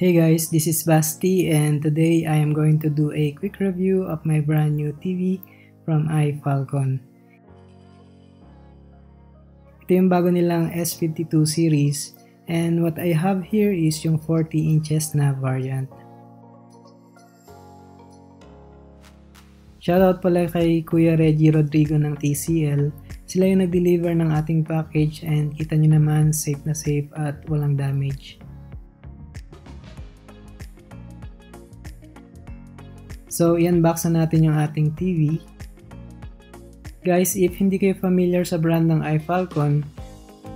Hey guys, this is Basti and today I am going to do a quick review of my brand new TV from iFalcon. Ito yung bago nilang S52 series and what I have here is yung 40 inches na variant. Shoutout pala kay Kuya Reggie Rodrigo ng TCL. Sila yung nag-deliver ng ating package and kita nyo naman safe na safe at walang damage. So, i-unbox na natin yung ating TV. Guys, if hindi kayo familiar sa brand ng iFalcon,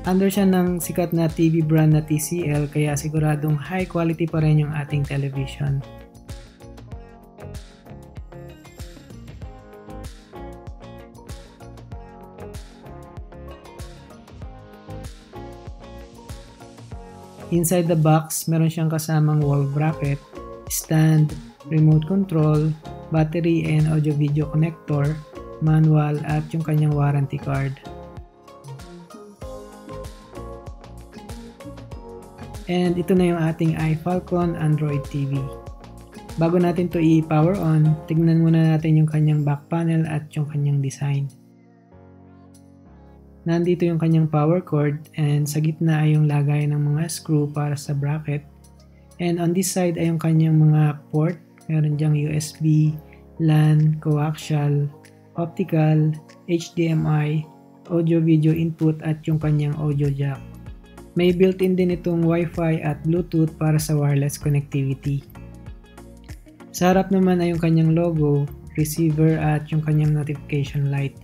under siya ng sikat na TV brand na TCL kaya siguradong high quality pa rin yung ating television. Inside the box, meron siyang kasamang wall bracket, stand, remote control, battery and audio-video connector, manual at yung kanyang warranty card. And ito na yung ating iFalcon Android TV. Bago natin to i-power on, tignan muna natin yung kanyang back panel at yung kanyang design. Nandito yung kanyang power cord and sa gitna ay yung lagay ng mga screw para sa bracket. And on this side ay yung kanyang mga port Meron diyang USB, LAN, coaxial, optical, HDMI, audio-video input at yung kanyang audio jack. May built-in din itong Wi-Fi at Bluetooth para sa wireless connectivity. Sa harap naman ay yung kanyang logo, receiver at yung kanyang notification light.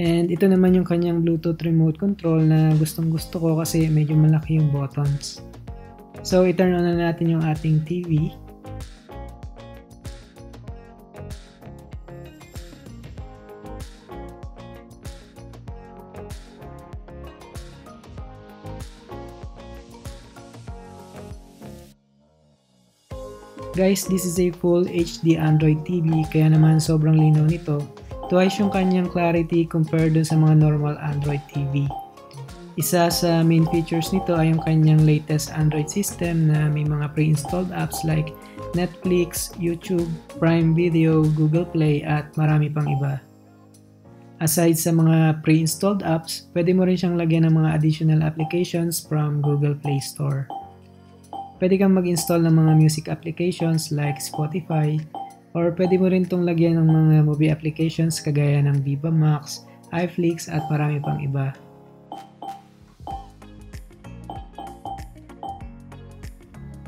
And ito naman yung kanyang Bluetooth remote control na gustong gusto ko kasi medyo malaki yung buttons. So, i-turn on na natin yung ating TV. Guys, this is a full HD Android TV kaya naman sobrang linaw nito twice yung kanyang clarity compared dun sa mga normal Android TV. Isa sa main features nito ay yung kanyang latest Android system na may mga pre-installed apps like Netflix, YouTube, Prime Video, Google Play at marami pang iba. Aside sa mga pre-installed apps, pwede mo rin siyang lagyan ng mga additional applications from Google Play Store. Pwede kang mag-install ng mga music applications like Spotify, Or pwede mo rin itong lagyan ng mga movie applications kagaya ng Viva Max, iFlix at marami pang iba.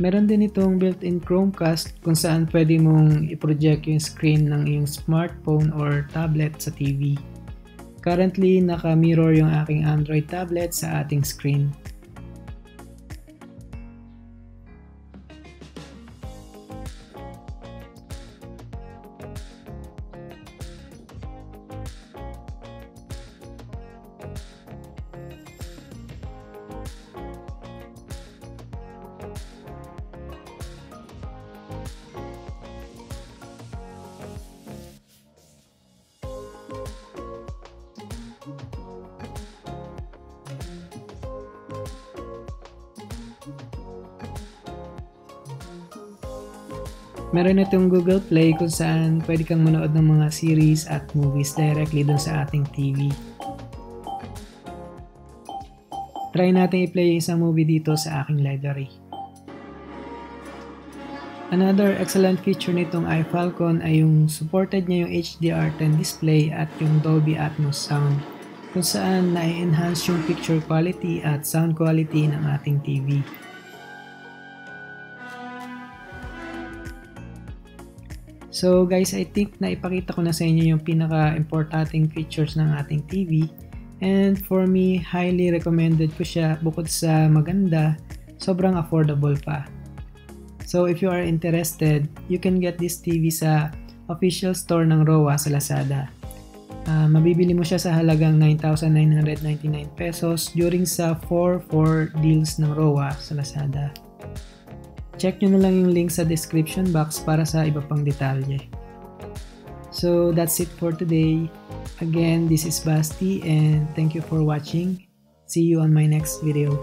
Meron din itong built-in Chromecast kung saan pwede mong i-project yung screen ng iyong smartphone or tablet sa TV. Currently, naka-mirror yung aking Android tablet sa ating screen. Meron itong Google Play kung saan pwede kang manood ng mga series at movies directly dun sa ating TV. Try natin i-play isang movie dito sa aking library. Another excellent feature nitong iFalcon ay yung supported niya yung HDR10 display at yung Dolby Atmos sound kung saan na-enhance yung picture quality at sound quality ng ating TV. So guys, I think na ipakita ko na sa inyo yung pinaka-importanting features ng ating TV. And for me, highly recommended ko siya bukod sa maganda, sobrang affordable pa. So if you are interested, you can get this TV sa official store ng ROA sa Lazada. Uh, mabibili mo siya sa halagang 9,999 pesos during sa 4-4 deals ng ROA sa Lazada. Check nyo na lang yung link sa description box para sa iba pang detalye. So that's it for today. Again, this is Basti and thank you for watching. See you on my next video.